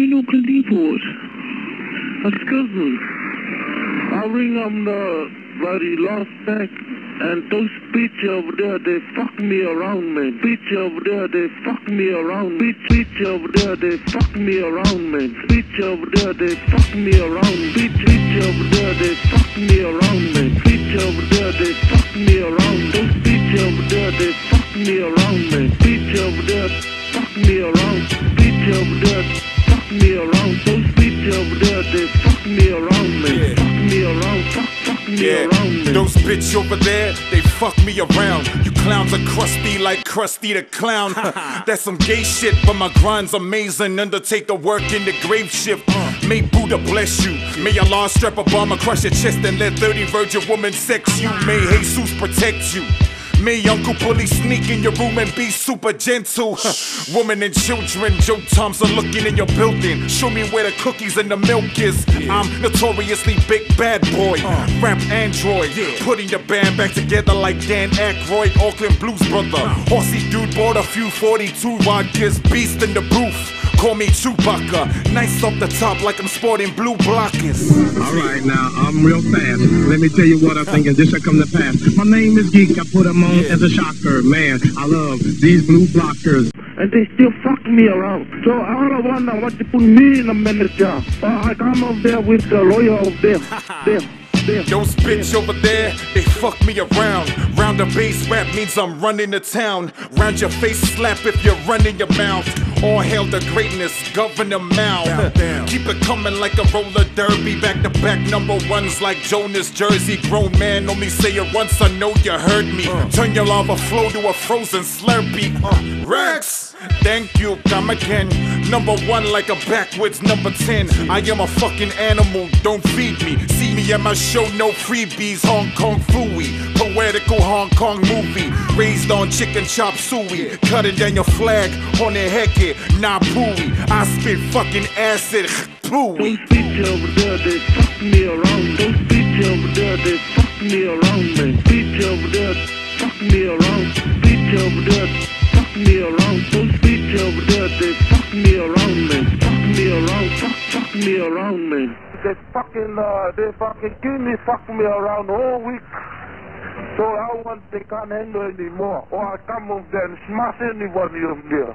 geliefd wordt. Excuse me. I ring on the very last back. And those bitch over there, they fuck me around, man. Bitch over there, they fuck me around. Bitch, bitch over there, they fuck me around, man. Bitch over there, they fuck me around. Bitch, bitch over there, they fuck me around, man. Bitch over there, they fuck me around. Those bitch over there, they fuck me around, man. Bitch over there, fuck me over they fuck me around, man. Yeah. Fuck me around, fuck, fuck me Yeah, around, man. those bitch over there, they fuck me around. You clowns are crusty like Krusty the Clown. That's some gay shit, but my grind's amazing. Undertaker work in the grave shift. Uh. May Buddha bless you. May Allah strap a bomb across your chest and let 30 virgin women sex you. May Jesus protect you. May Uncle Bully sneak in your room and be super gentle. Women and children, Joe Thompson looking in your building. Show me where the cookies and the milk is. I'm notoriously big bad boy. Uh. Rap android. Putting the band back together like Dan Aykroyd, Auckland Blues brother. Uh. Horsey dude bought a few 42 vodkas, beast in the booth. Call me Chewbacca. Nice off the top like I'm sporting blue blockers. All right, now I'm real fast. Let me tell you what I'm thinking. this shall come to pass. My name is Geek. I put 'em on as a shocker. Man, I love these blue blockers. and they still fuck me around. So I don't wonder what you put me in a manager. Uh, I come up there with the lawyer over there. there, there. Those bitch over there, they fuck me around. Round the base rap means I'm running the town. Round your face slap if you're running your mouth. All hail the greatness, Governor Mao. Keep it coming like a roller derby. Back to back number ones like Jonah's Jersey. Grown man, only say it once, I know you heard me. Turn your lava flow to a frozen slurpee. Uh, Rex! Thank you, come again. Number one, like a backwards number 10. I am a fucking animal, don't feed me. See me at my show, no freebies. Hong Kong Phooey, poetical Hong Kong movie. Raised on chicken chop suey. Cutting down your flag on the heke, nah pooey. I spit fucking acid, pooey. Those bitch over there, they fuck me around. Those bitch over there, they fuck me around, man. Bitch over there, fuck me around. Bitch over there, fuck me around. Fuck me. They fucking, uh, they fucking kill me, fuck me around all week. So I want they can't handle anymore. Or I come up there and smash anybody up there.